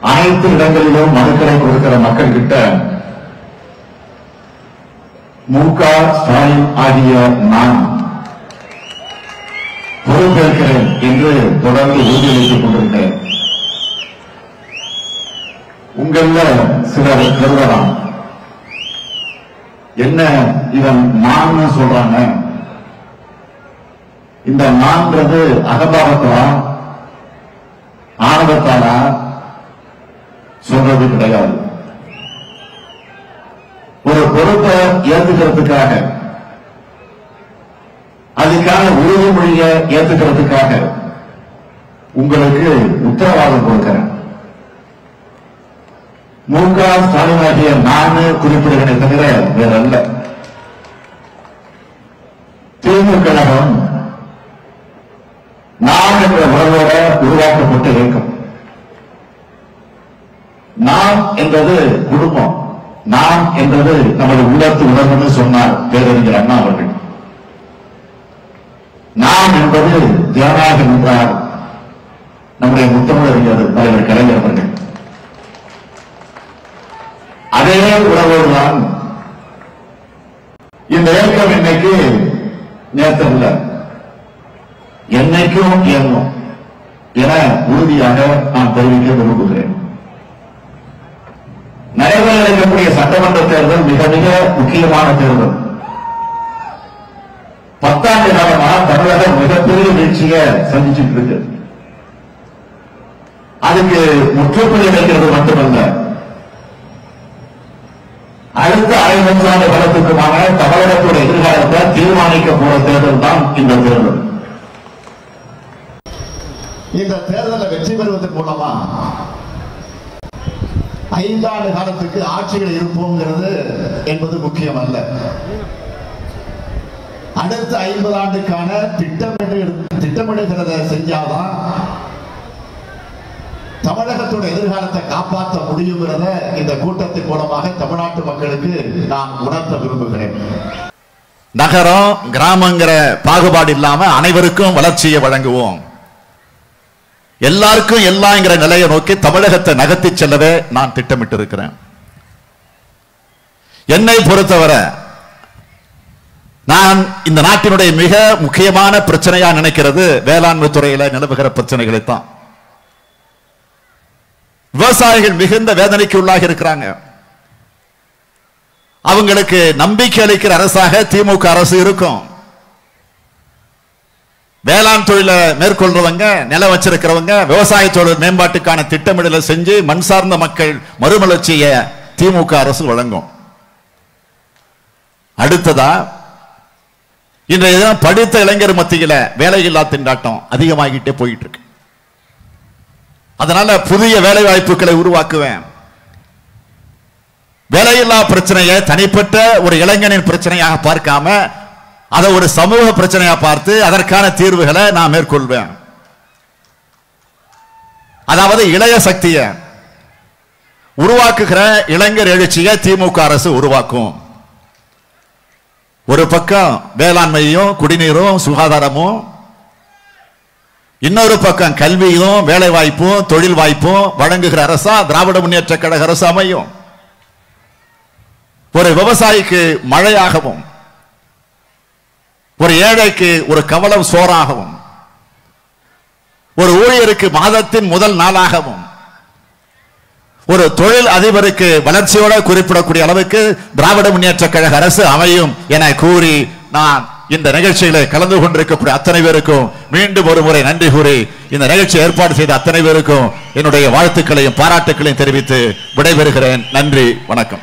அனைத்து இடங்களிலும் மனுக்களை கொடுக்கிற மக்கள் கிட்ட மு க ஸ்டாலின் ஆகிய நான் பொறுப்பேற்கிறேன் என்று தொடர்ந்து உறுதியளித்துக் கொண்டிருக்கிறேன். உங்கள சிலர் கருதலாம். என்ன இவன் நான் சொல்றாங்க இந்த நான்றது அகபாவத்தா ஆணவத்தாலா கிடையாது. ஒரு பொறுப்பை ஏத்துக்கிறதுக்காக அதுக்கான உறுதிமொழியை ஏத்துக்கிறதுக்காக உங்களுக்கு உத்தரவாதம் கொடுக்கிறேன். மு க ஸ்டாலின் ஆகிய நான் குறிப்பிடுகிறேன் தவிர வேற அல்ல திமுக கழகம் நான் என்ற உறவோட உருவாக்கப்பட்ட இயக்கம் நாம் என்பது குடும்பம். நாம் என்பது நமது உள்ளத்து உணர்வுன்னு சொன்னார் பேரறிஞர் அண்ணா அவர்கள். நாம் என்பது தியானாக நின்றார் நம்முடைய முத்தமிழறிஞர் தலைவர் கலைஞர் அவர்கள். அதே உறவோடுதான் இந்த இயக்கம் இன்னைக்கு நேர்த்தமில்ல என்னைக்கும் இயங்கும் என உறுதியாக நான் தெரிவிக்க விரும்புகிறேன். நடைபெற சட்டமன்ற தேர்தல் மிக மிக முக்கியமான தேர்தல். பத்தாண்டு காலமா தமிழகம் மிகப்பெரிய வீழ்ச்சியை சந்திச்சுட்டு இருக்கு. அதுக்கு முற்றுப்புள்ளி வைக்கிறது மட்டுமல்ல. அடுத்த அரை நூற்றாண்டு காலத்துக்குமான தமிழகத்தோட எதிர்காலத்தை தீர்மானிக்க போற தேர்தல் தான் இந்த தேர்தல். இந்த தேர்தலில் வெற்றி பெறுவதன் மூலமா ஐந்தாண்டு காலத்துக்கு ஆட்சிகள் இருப்போங்கிறது என்பது முக்கியம் அல்ல அடுத்த ஐம்பது ஆண்டுக்கான திட்டமிட்டு திட்டமிடுகிறத செஞ்சாதான் தமிழகத்தோட எதிர்காலத்தை காப்பாற்ற முடியுங்கிறத இந்த கூட்டத்தின் மூலமாக தமிழ்நாட்டு மக்களுக்கு நான் உணர்த்த விரும்புகிறேன். நகரம் கிராமங்கிற பாகுபாடு இல்லாம அனைவருக்கும் வளர்ச்சியை வழங்குவோம். எல்லாருக்கும் எல்லாங்கிற நிலையை நோக்கி தமிழகத்தை நகர்த்தி செல்லவே நான் திட்டமிட்டு இருக்கிறேன் என்னை பொறுத்தவரை நான் இந்த நாட்டினுடைய மிக முக்கியமான பிரச்சனையா நினைக்கிறது வேளாண்மை துறையில நிலவுகிற பிரச்சனைகளை தான். விவசாயிகள் மிகுந்த வேதனைக்கு உள்ளாகி இருக்கிறாங்க. அவங்களுக்கு நம்பிக்கை அளிக்கிற அரசாக திமுக அரசு இருக்கும். வேளாண் தொழிலை மேற்கொள்றவங்க நிலம் வச்சிருக்கிறவங்க விவசாய தொழில் மேம்பாட்டுக்கான திட்டமிடலை செஞ்சு மண் சார்ந்த மக்கள் மறுமலர்ச்சியை திமுக அரசு வழங்கும். அடுத்ததா இன்றைய தினம் படித்த இளைஞர் மத்தியில வேலையில்லா திண்டாட்டம் அதிகமாகிட்டே போயிட்டு இருக்கு அதனால புதிய வேலை வாய்ப்புகளை உருவாக்குவேன். வேலையில்லா பிரச்சனையை தனிப்பட்ட ஒரு இளைஞனின் பிரச்சனையாக பார்க்காம அதை ஒரு சமூக பிரச்சனையா பார்த்து அதற்கான தீர்வுகளை நான் மேற்கொள்வேன். அதாவது இளைய சக்தியை உருவாக்குகிற இளைஞர் எழுச்சியை திமுக அரசு உருவாக்கும். ஒரு பக்கம் வேளாண்மையும் குடிநீரும் சுகாதாரமும் இன்னொரு பக்கம் கல்வியும் வேலை வாய்ப்பும் தொழில் வாய்ப்பும் வழங்குகிற அரசா திராவிட முன்னேற்ற கழக அரசு அமையும். ஒரு விவசாயிக்கு மழையாகவும் ஒரு ஏழைக்கு ஒரு கவலம் சோறாகவும் ஒரு ஊழியருக்கு மாதத்தின் முதல் நாளாகவும் ஒரு தொழில் அதிபருக்கு வளர்ச்சியோட குறிப்பிடக்கூடிய அளவுக்கு திராவிட முன்னேற்ற கழக அரசு அமையும் என கூறி நான் இந்த நிகழ்ச்சியில கலந்து கொண்டிருக்கக்கூடிய அத்தனை பேருக்கும் மீண்டும் ஒரு முறை நன்றி கூறி இந்த நிகழ்ச்சி ஏற்பாடு செய்த அத்தனை பேருக்கும் என்னுடைய வாழ்த்துக்களையும் பாராட்டுக்களையும் தெரிவித்து விடைபெறுகிறேன். நன்றி வணக்கம்.